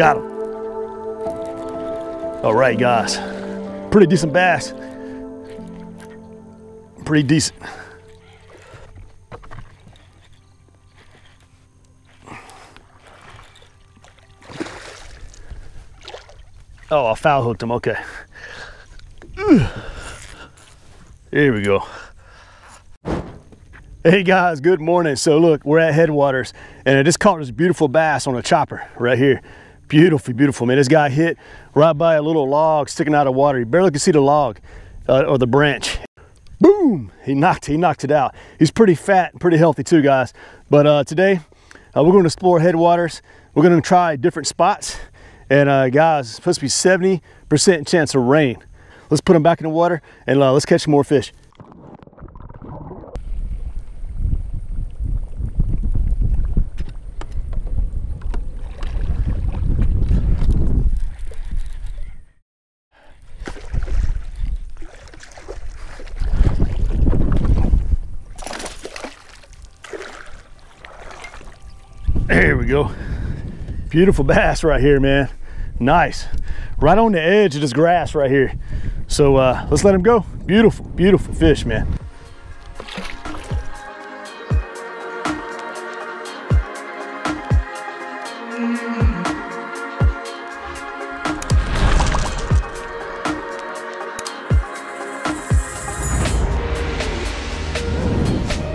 Got him. All right, guys. Pretty decent bass. Pretty decent. Oh, I foul hooked him. Okay. Here we go. Hey guys, good morning. So look, we're at Headwaters and I just caught this beautiful bass on a Choppo right here. Beautiful, beautiful, man. This guy hit right by a little log sticking out of water. You barely could see the log uh, or the branch. Boom! He knocked, he knocked it out. He's pretty fat, pretty healthy too, guys. But uh, today, uh, we're going to explore Headwaters. We're going to try different spots. And uh, guys, it's supposed to be 70% chance of rain. Let's put them back in the water and uh, let's catch some more fish. There we go. Beautiful bass right here, man. Nice. Right on the edge of this grass right here. So uh, let's let him go. Beautiful, beautiful fish, man.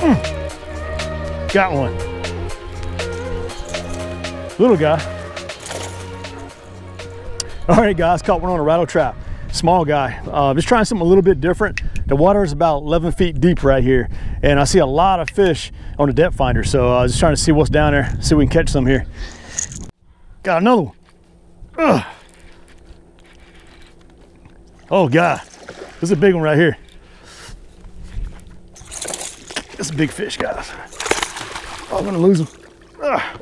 Mm. Got one. Little guy. All right, guys, caught one on a Rat-L-Trap. Small guy. Uh, just trying something a little bit different. The water is about 11 feet deep right here, and I see a lot of fish on the depth finder. So I uh, was just trying to see what's down there, see if we can catch some here. Got another one. Ugh. Oh God, this is a big one right here. That's a big fish, guys. Oh, I'm gonna lose him. Ugh.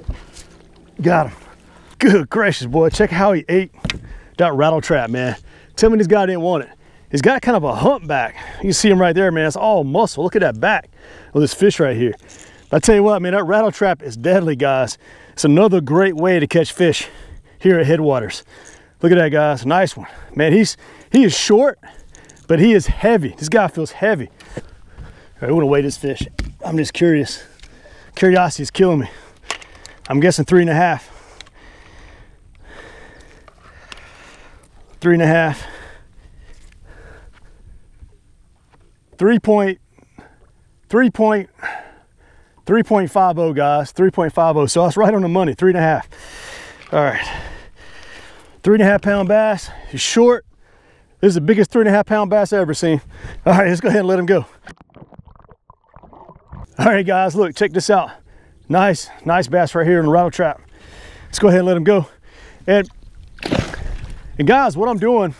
Got him. Good gracious, boy. Check how he ate that Rat-L-Trap, man. Tell me this guy didn't want it. He's got kind of a humpback. You can see him right there, man. It's all muscle. Look at that back of this fish right here. But I tell you what, man, that Rat-L-Trap is deadly, guys. It's another great way to catch fish here at Headwaters. Look at that, guys. Nice one. Man, he's he is short, but he is heavy. This guy feels heavy. All right, we're gonna weigh this fish. I'm just curious. Curiosity is killing me. I'm guessing three and a half. Three and a half. Three point, three point, 3.50 guys, 3.50. So that's right on the money, three and a half. All right. Three and a half pound bass. He's short. This is the biggest three and a half pound bass I've ever seen. All right, let's go ahead and let him go. All right, guys, look, check this out. Nice, nice bass right here in the Rat-L-Trap. Let's go ahead and let him go. And, and guys, what I'm doing,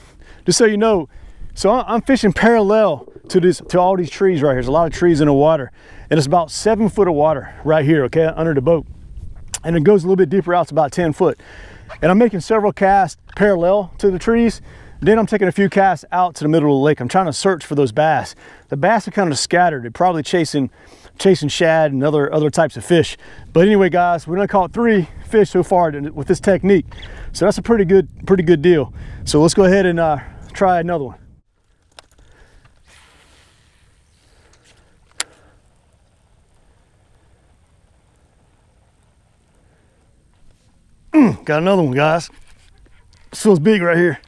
just so you know, so I'm fishing parallel to this, to all these trees right here. There's a lot of trees in the water and it's about seven foot of water right here, okay, under the boat. And it goes a little bit deeper out, it's about 10 foot. And I'm making several casts parallel to the trees. Then I'm taking a few casts out to the middle of the lake. I'm trying to search for those bass. The bass are kind of scattered. They're probably chasing chasing shad and other, other types of fish. But anyway, guys, we're gonna caught three fish so far with this technique. So that's a pretty good, pretty good deal. So let's go ahead and uh, try another one. Mm, got another one, guys. This feels big right here.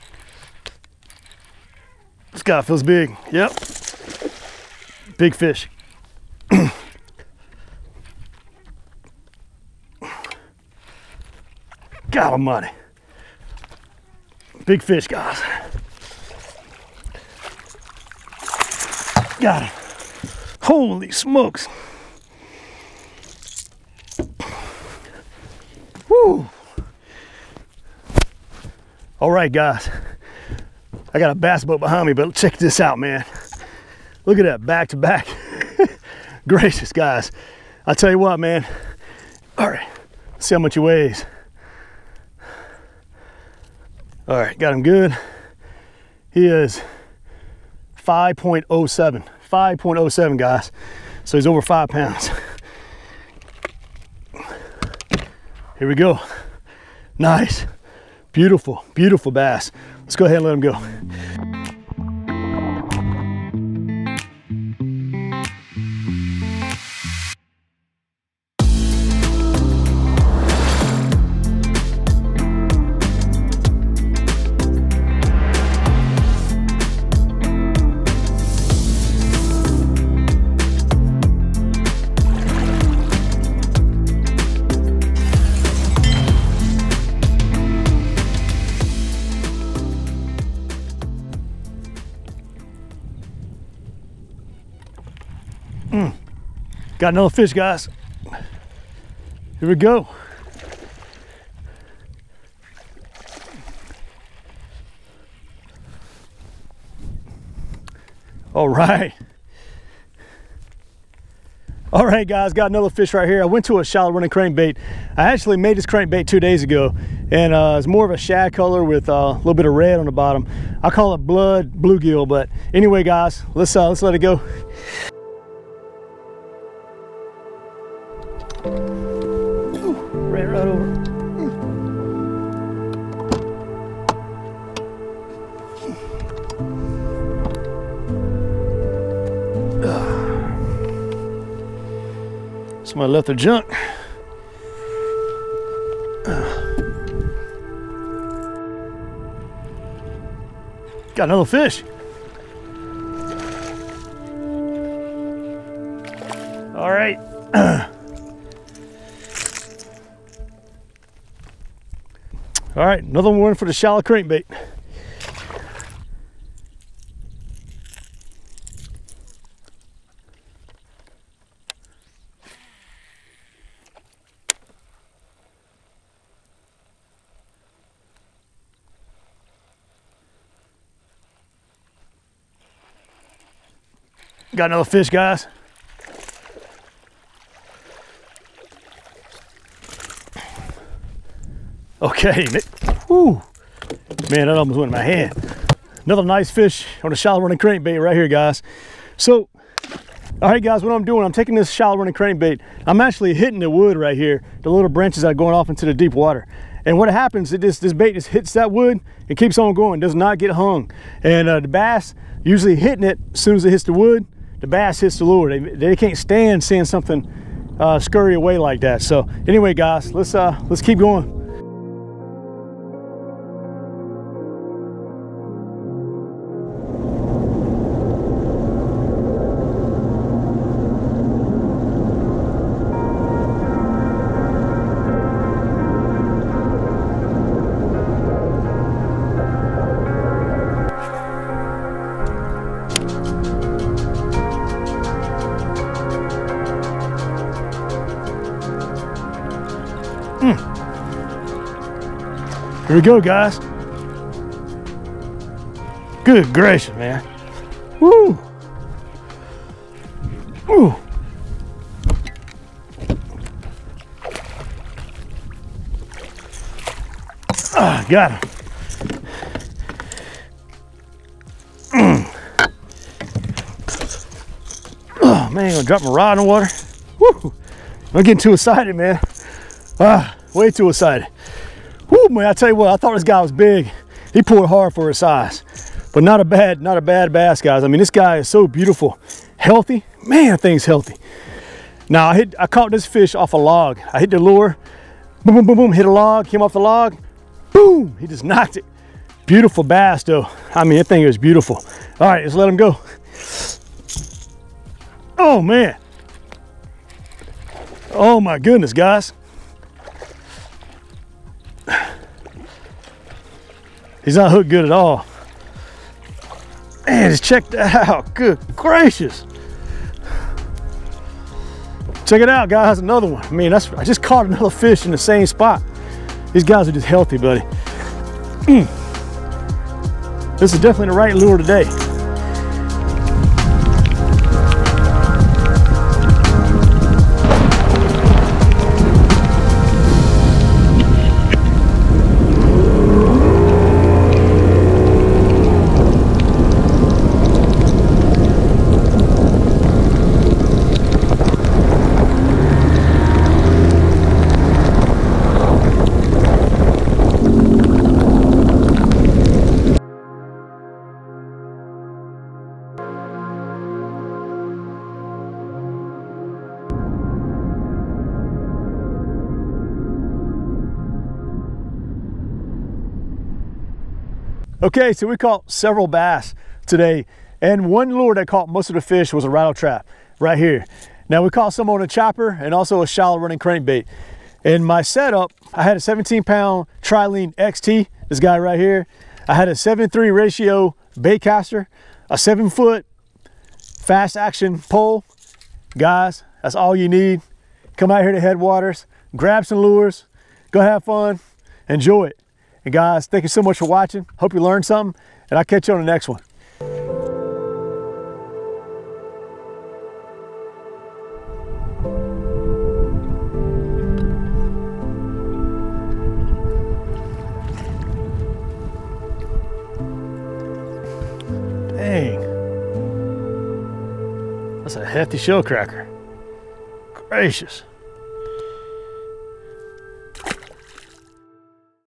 This guy feels big. Yep. Big fish. God almighty. Big fish, guys. Got him. Holy smokes. Woo. All right, guys. I got a bass boat behind me, but check this out, man. Look at that back to back. Gracious, guys. I tell you what, man. All right, see how much he weighs. All right, got him good. He is 5.07, 5.07 guys. So he's over five pounds. Here we go. Nice. Beautiful, beautiful bass. Let's go ahead and let him go. Got another fish, guys. Here we go. All right. All right, guys, got another fish right here. I went to a shallow running crankbait. I actually made this crankbait two days ago, and uh, it's more of a shad color with uh, a little bit of red on the bottom. I call it blood bluegill, but anyway, guys, let's uh, let's let it go. Ran right over. Somebody left their junk. Got another fish. All right. All right, another one for the shallow crankbait. Got another fish, guys. Okay, whoo, man, that almost went in my hand. Another nice fish on a shallow running crankbait right here, guys. So, all right, guys, what I'm doing, I'm taking this shallow running crankbait. I'm actually hitting the wood right here, the little branches that are going off into the deep water. And what happens is this, this bait just hits that wood, it keeps on going, does not get hung. And uh, the bass, usually hitting it as soon as it hits the wood, the bass hits the lure. They, they can't stand seeing something uh, scurry away like that. So anyway, guys, let's, uh, let's keep going. Here we go, guys. Good gracious, man. Woo! Woo! Ah, got him. Mm. Oh man, gonna drop my rod in the water. Woo! I'm getting too excited, man. Ah, way too excited. Whoo, man, I tell you what, I thought this guy was big. He pulled hard for his size, but not a bad, not a bad bass, guys. I mean, this guy is so beautiful, healthy. Man, thing's healthy. Now, I hit, I caught this fish off a log. I hit the lure, boom, boom, boom, boom, hit a log, came off the log, boom, he just knocked it. Beautiful bass, though. I mean, that thing is beautiful. All right, let's let him go. Oh, man. Oh, my goodness, guys. He's not hooked good at all. Man, just check that out. Good gracious. Check it out, guys. Another one. I mean, that's I just caught another fish in the same spot. These guys are just healthy, buddy. This is definitely the right lure today. Okay, so we caught several bass today, and one lure that caught most of the fish was a Rat-L-Trap right here. Now we caught some on a Choppo and also a shallow running crankbait. In my setup, I had a 17 pound Trilene XT, this guy right here. I had a 7-3 ratio bait caster, a seven foot fast action pole. Guys, that's all you need. Come out here to Headwaters, grab some lures, go have fun, enjoy it. And guys, thank you so much for watching. Hope you learned something, and I'll catch you on the next one. Dang. That's a hefty shell cracker. Gracious.